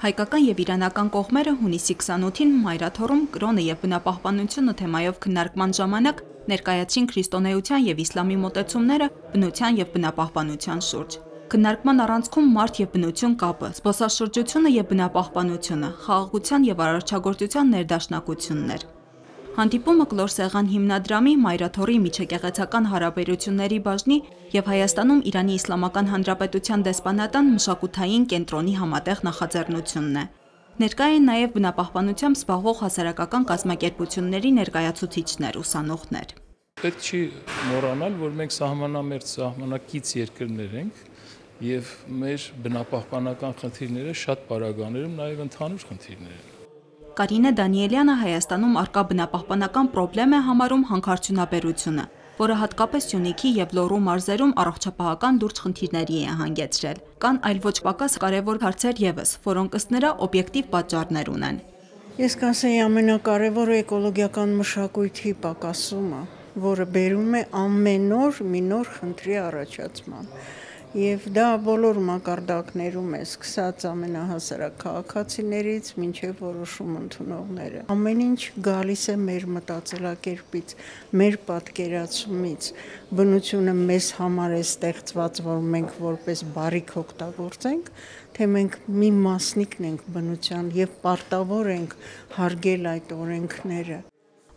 Հայկական եւ իրանական կողմերը հունիսի 28-ին Մայրաթոռում կրոնը եւ բնապահպանությունը թեմայով քննարկման ժամանակ ներկայացին քրիստոնեության եւ իսլամի մոտեցումները բնության եւ բնապահպանության շուրջ։ Քննարկման առանցքում մարդ եւ բնություն կապը, զբոսաշրջությունը եւ բնապահպանությունը, խաղաղության եւ արարչագործության ներդաշնակություններ։ Հանդիպումը կլոր սեղան հիմնադրամի Մայրաթոռի միջեկեղեցական հարաբերությունների բաժնի եւ Հայաստանում Իրանի Իսլամական Հանրապետության դեսպանատան մշակութային կենտրոնի համատեղ նախաձեռնությունն է։ Ներկա են նաև բնապահպանությամբ զբաղվող հասարակական կազմակերպությունների ներկայացուցիչներ, ուսանողներ։ Պետք չի մոռանալ, որ մենք սահմանամերձ սահմանակից երկրներ ենք եւ մեր բնապահպանական խնդիրները շատ բարագաներում նաև ընդհանուր խնդիրներ են։ Կարինե Դանիելյանը Հայաստանում արկա բնապահպանական խնդրեմ է համարում հանքարդյունաբերությունը, որը հատկապես Սյունիքի եւ Լոռու մարզերում առողջապահական լուրջ խնդիրների է հանգեցրել։ Կան այլ ոչ պակաս կարևոր հարցեր եւս, որոնք ըստ նրա օբյեկտիվ պատճառներ ունեն։ Ես կասեի ամենակարևորը էկոլոգիական մշակույթի պակասումը, որը բերում է ամեն օր մի նոր խնդրի առաջացման։ Եվ դա բոլոր մակարդակներում է, սկսած ամենահասարակ քաղաքացիներից մինչև որոշում ընդունողները։ Ամեն ինչ գալիս է մեր մտածելակերպից, մեր պատկերացումից։ Բնությունը մեզ համար է ստեղծված, որ մենք որպես բարիք օգտագործենք, թե մենք մի մասնիկն ենք բնության եւ պարտավոր ենք հարգել այդ օրենքները։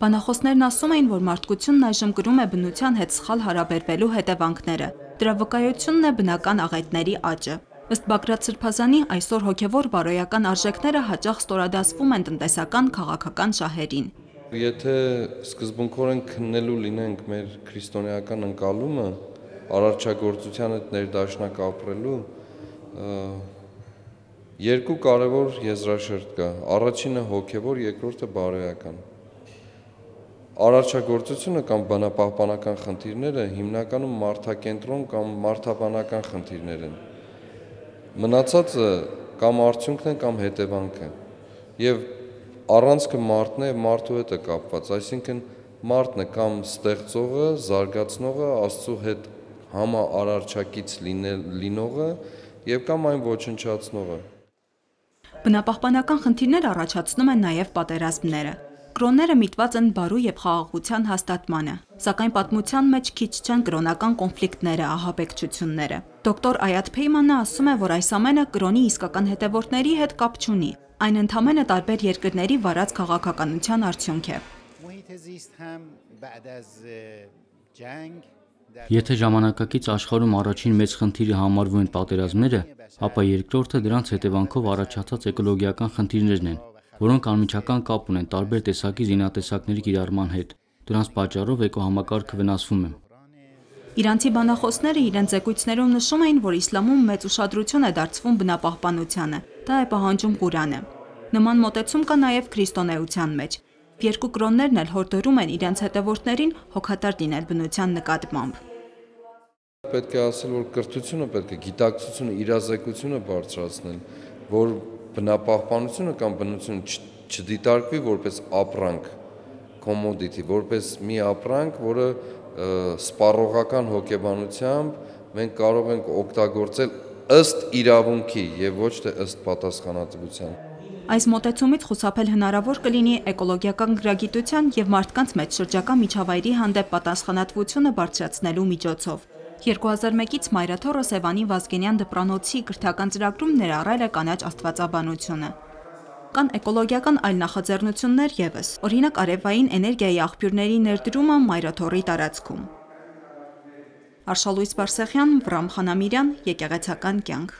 Բանախոսներն ասում էին, որ մարդկությունն այժմ կրում է բնության հետ սխալ հարաբերվելու հետևանքները։ Դրա վկայությունն է բնական աղետների աճը։ Ըստ Բագրատ Սրբազանի այսօր հոգևոր բարոյական արժեքները հաճախ ստորադասվում են տնտեսական քաղաքական շահերին։ Եթե սկզբունքորեն քննելու լինենք մեր քրիստոնեական ընկալումը, արարչագործության հետ ներդաշնակ ապրելու, երկու կարևոր եզրաշերտ կա։ Առաջինը հոգևոր, երկրորդը բարոյական։ Արարչագործությունը կամ բանապահպանական խնդիրները հիմնականում մարդակենտրոն կամ մարդաբանական խնդիրներ են։ Մնացածը կամ արդյունքն են կամ հետևանքը։ Եվ առանցքը մարդն է, մարդու հետ է կապված, այսինքն մարդն է կամ ստեղծողը, զարգացնողը, Աստծո հետ համաարարչակից լինողը եւ կամ այն ոչնչացնողը։ Բնապահպանական խնդիրներ առաջացնում են նաև պատերազմները։ Կրոնները միտված են բարու եւ խաղաղության հաստատմանը, սակայն պատմության մեջ քիչ չեն կրոնական կոնֆլիկտները, ահաբեկչությունները։ Դոկտոր Այաթ Փեյմանը ասում է, որ այս ամենը կրոնի իսկական հետևորդների հետ կապ չունի։ Այն ընդհանրապես տարբեր երկրների վարած քաղաքականության արդյունք է։ Եթե ժամանակակից աշխարհում առաջին մեծ խնդիրը համարվում են պատերազմները, ապա երկրորդը դրանց հետևանքով առաջացած էկոլոգիական խնդիրներն են, որոնք անմիջական կապ ունեն տարբեր տեսակի զինատեսակների կիրառման հետ։ Դրանց պատճառով էկոհամակարգը վնասվում է։ Իրանցի բանախոսները իրենց զեկույցներում նշում էին, որ իսլամում մեծ ուշադրություն է դարձվում բնապահպանությանը։ Դա է պահանջում Ղուրանը։ Նման մոտեցում կա նաև քրիստոնեության մեջ։ Երկու կրոններն էլ հորդորում են իրենց հետևորդներին հոգատար լինել բնության նկատմամբ։ Պետք է ասել, որ կրթությունը պետք է գիտակցությունը, իրազեկությունը բարձրացնել, որ բնապահպանությունը կամ բնությունը չդիտարկվի որպես ապրանք, commodity, որպես մի ապրանք, որը սպառողական հոգեբանությամբ մենք կարող ենք օգտագործել ըստ իրավունքի եւ ոչ թե ըստ պատասխանատվության։ Այս մոտեցումից խուսափել հնարավոր կլինի էկոլոգիական գրագիտության եւ մարդկանց մեջ շրջակա միջավայրի հանդեպ պատասխանատվությունը բարձրացնելու միջոցով։ 2001-ից Մայրաթոռը Սևանի Վազգենյան դպրանոցի կրթական ծրագրում ներառել է կանաչ աստվածաբանությունը։ Կան էկոլոգիական այլ նախաձեռնություններ եւս, օրինակ արևային էներգիայի աղբյուրների ներդրումը Մայրաթոռի տարածքում։ Արշալույս Բարսեղյան, Վրամ Խանամիրյան, Եկեղեցական կյանք։